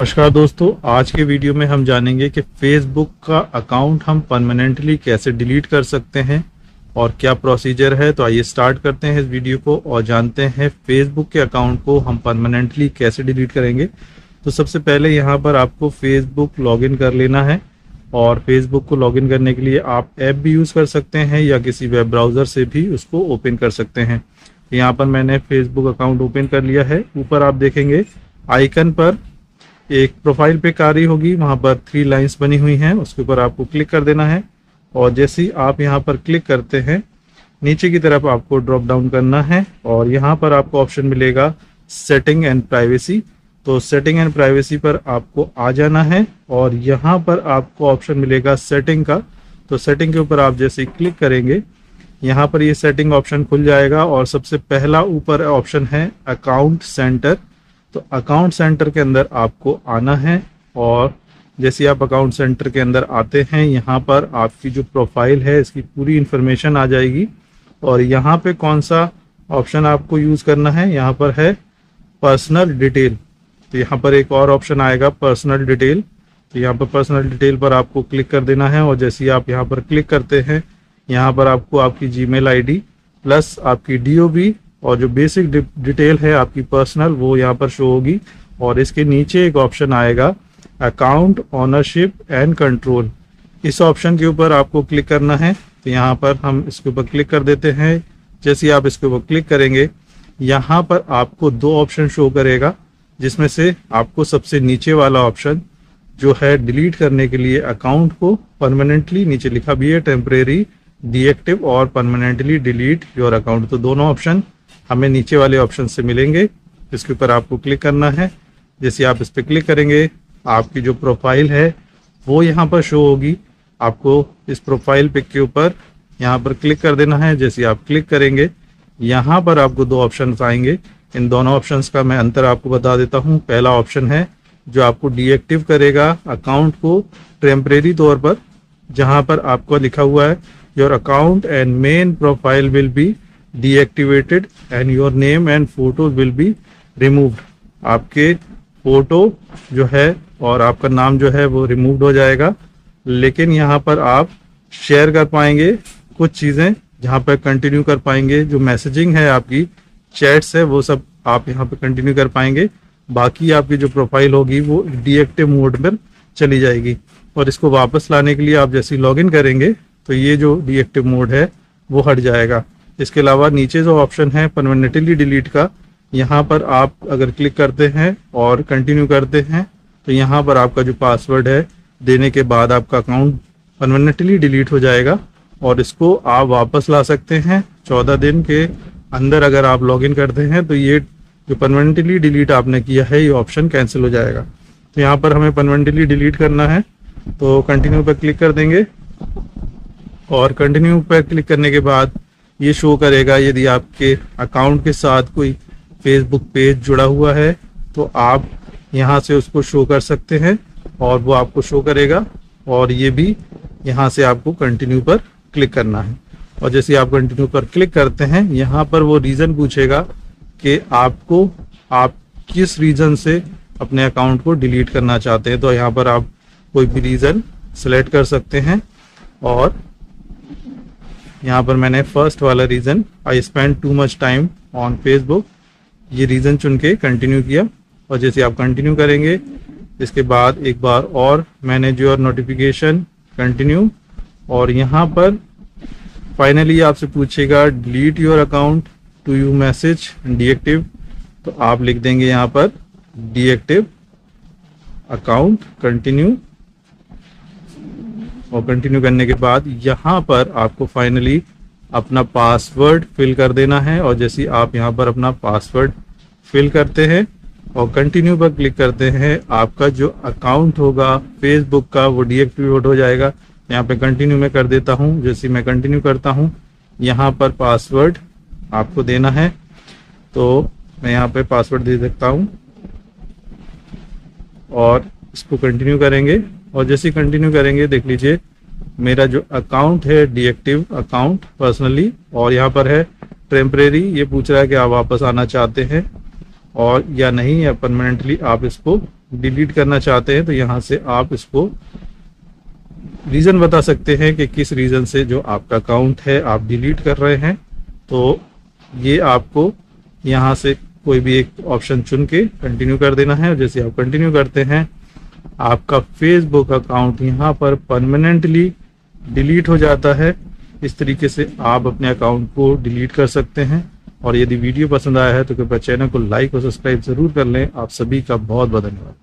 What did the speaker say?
नमस्कार दोस्तों, आज के वीडियो में हम जानेंगे कि फेसबुक का अकाउंट हम परमानेंटली कैसे डिलीट कर सकते हैं और क्या प्रोसीजर है। तो आइए स्टार्ट करते हैं इस वीडियो को और जानते हैं फेसबुक के अकाउंट को हम परमानेंटली कैसे डिलीट करेंगे। तो सबसे पहले यहाँ पर आपको फेसबुक लॉगिन कर लेना है और फेसबुक को लॉगिन करने के लिए आप ऐप भी यूज़ कर सकते हैं या किसी वेब ब्राउज़र से भी उसको ओपन कर सकते हैं। यहाँ पर मैंने फेसबुक अकाउंट ओपन कर लिया है। ऊपर आप देखेंगे आइकन पर एक प्रोफ़ाइल पे कारी होगी, वहाँ पर थ्री लाइंस बनी हुई हैं, उसके ऊपर आपको क्लिक कर देना है। और जैसे ही आप यहाँ पर क्लिक करते हैं, नीचे की तरफ़ आपको ड्रॉप डाउन करना है और यहाँ पर आपको ऑप्शन मिलेगा सेटिंग एंड प्राइवेसी तो सेटिंग एंड प्राइवेसी पर आपको आ जाना है और यहाँ पर आपको ऑप्शन मिलेगा सेटिंग का। तो सेटिंग के ऊपर आप जैसे क्लिक करेंगे, यहाँ पर ये सेटिंग ऑप्शन खुल जाएगा और सबसे पहला ऊपर ऑप्शन है अकाउंट सेंटर तो अकाउंट सेंटर के अंदर आपको आना है और जैसे आप अकाउंट सेंटर के अंदर आते हैं, यहाँ पर आपकी जो प्रोफ़ाइल है, इसकी पूरी इंफॉर्मेशन आ जाएगी। और यहाँ पे कौन सा ऑप्शन आपको यूज़ करना है? यहाँ पर है पर्सनल डिटेल तो यहाँ पर एक और ऑप्शन आएगा पर्सनल डिटेल तो यहाँ पर पर्सनल डिटेल पर आपको क्लिक कर देना है और जैसे आप यहाँ पर क्लिक करते हैं, यहाँ पर आपको आपकी जीमेल आईडी प्लस आपकी डीओबी और जो बेसिक डिटेल है आपकी पर्सनल वो यहाँ पर शो होगी। और इसके नीचे एक ऑप्शन आएगा अकाउंट ऑनरशिप एंड कंट्रोल इस ऑप्शन के ऊपर आपको क्लिक करना है। तो यहाँ पर हम इसके ऊपर क्लिक कर देते हैं। जैसे आप इसके ऊपर क्लिक करेंगे, यहाँ पर आपको दो ऑप्शन शो करेगा, जिसमें से आपको सबसे नीचे वाला ऑप्शन जो है डिलीट करने के लिए अकाउंट को परमानेंटली नीचे लिखा भी है टेम्परेरी डीएक्टिव और परमानेंटली डिलीट योर अकाउंट तो दोनों ऑप्शन हमें नीचे वाले ऑप्शन से मिलेंगे इसके ऊपर आपको क्लिक करना है। जैसे आप इस पर क्लिक करेंगे, आपकी जो प्रोफ़ाइल है, वो यहाँ पर शो होगी। आपको इस प्रोफ़ाइल पिक के ऊपर यहाँ पर क्लिक कर देना है। जैसे आप क्लिक करेंगे, यहाँ पर आपको दो ऑप्शन आएँगे। इन दोनों ऑप्शंस का मैं अंतर आपको बता देता हूँ। पहला ऑप्शन है, जो आपको डीएक्टिव करेगा अकाउंट को टेम्परेरी तौर पर, जहाँ पर आपको लिखा हुआ है your account and main profile will be deactivated and your name and photo will be removed आपके फ़ोटो जो है और आपका नाम जो है वो रिमूव्ड हो जाएगा। लेकिन यहाँ पर आप शेयर कर पाएँगे कुछ चीज़ें जहाँ पर कंटिन्यू कर पाएँगे। जो मैसेजिंग है आपकी चैट्स है, वो सब आप यहाँ पे कंटिन्यू कर पाएँगे। बाकी आपकी जो प्रोफ़ाइल होगी वो डीएक्टिव मोड में चली जाएगी। और इसको वापस लाने के लिए आप जैसे लॉगिन करेंगे तो ये जो डीएक्टिव मोड है, वो हट जाएगा। इसके अलावा नीचे जो ऑप्शन है परमानेंटली डिलीट का, यहाँ पर आप अगर क्लिक करते हैं और कंटिन्यू करते हैं तो यहाँ पर आपका जो पासवर्ड है, देने के बाद आपका अकाउंट परमानेंटली डिलीट हो जाएगा और इसको आप वापस ला सकते हैं चौदह दिन के अंदर अगर आप लॉगिन करते हैं तो ये जो परमानेंटली डिलीट आपने किया है, ये ऑप्शन कैंसिल हो जाएगा। तो यहाँ पर हमें परमानेंटली डिलीट करना है तो कंटिन्यू पर क्लिक कर देंगे और कंटिन्यू पर क्लिक करने के बाद ये शो करेगा यदि आपके अकाउंट के साथ कोई फेसबुक पेज जुड़ा हुआ है तो आप यहाँ से उसको शो कर सकते हैं और वो आपको शो करेगा और ये भी यहाँ से आपको कंटिन्यू पर क्लिक करना है। और जैसे आप कंटिन्यू पर क्लिक करते हैं, यहाँ पर वो रीज़न पूछेगा कि आपको आप किस रीज़न से अपने अकाउंट को डिलीट करना चाहते हैं। तो यहाँ पर आप कोई भी रीज़न सेलेक्ट कर सकते हैं और यहाँ पर मैंने फ़र्स्ट वाला reason I spend too much time on Facebook ये रीज़न चुन के कंटिन्यू किया। और जैसे आप कंटिन्यू करेंगे, इसके बाद एक बार और मैनेज योर नोटिफिकेशन कंटिन्यू और यहाँ पर फाइनली आपसे पूछेगा delete your account to you message deactive तो आप लिख देंगे यहाँ पर डीएक्टिव अकाउंट कंटिन्यू और कंटिन्यू करने के बाद यहाँ पर आपको फाइनली अपना पासवर्ड फिल कर देना है और जैसे आप यहाँ पर अपना पासवर्ड फिल करते हैं और कंटिन्यू पर क्लिक करते हैं, आपका जो अकाउंट होगा फेसबुक का वो डीएक्टिवेट हो जाएगा। यहाँ पे कंटिन्यू में कर देता हूँ, जैसे मैं कंटिन्यू करता हूँ, यहाँ पर पासवर्ड आपको देना है। तो मैं यहाँ पे पासवर्ड दे सकता हूँ और इसको कंटिन्यू करेंगे। और जैसे कंटिन्यू करेंगे, देख लीजिए, मेरा जो अकाउंट है डीएक्टिव अकाउंट पर्सनली और यहाँ पर है टेम्परेरी ये पूछ रहा है कि आप वापस आना चाहते हैं, और या नहीं, या परमानेंटली आप इसको डिलीट करना चाहते हैं तो यहाँ से आप इसको रीज़न बता सकते हैं कि किस रीज़न से जो आपका अकाउंट है, आप डिलीट कर रहे हैं। तो ये आपको यहाँ से कोई भी एक ऑप्शन चुन के कंटिन्यू कर देना है, और जैसे आप कंटिन्यू करते हैं आपका फेसबुक अकाउंट यहाँ पर परमानेंटली डिलीट हो जाता है। इस तरीके से आप अपने अकाउंट को डिलीट कर सकते हैं। और यदि वीडियो पसंद आया है तो कृपया चैनल को लाइक और सब्सक्राइब ज़रूर कर लें। आप सभी का बहुत बहुत धन्यवाद।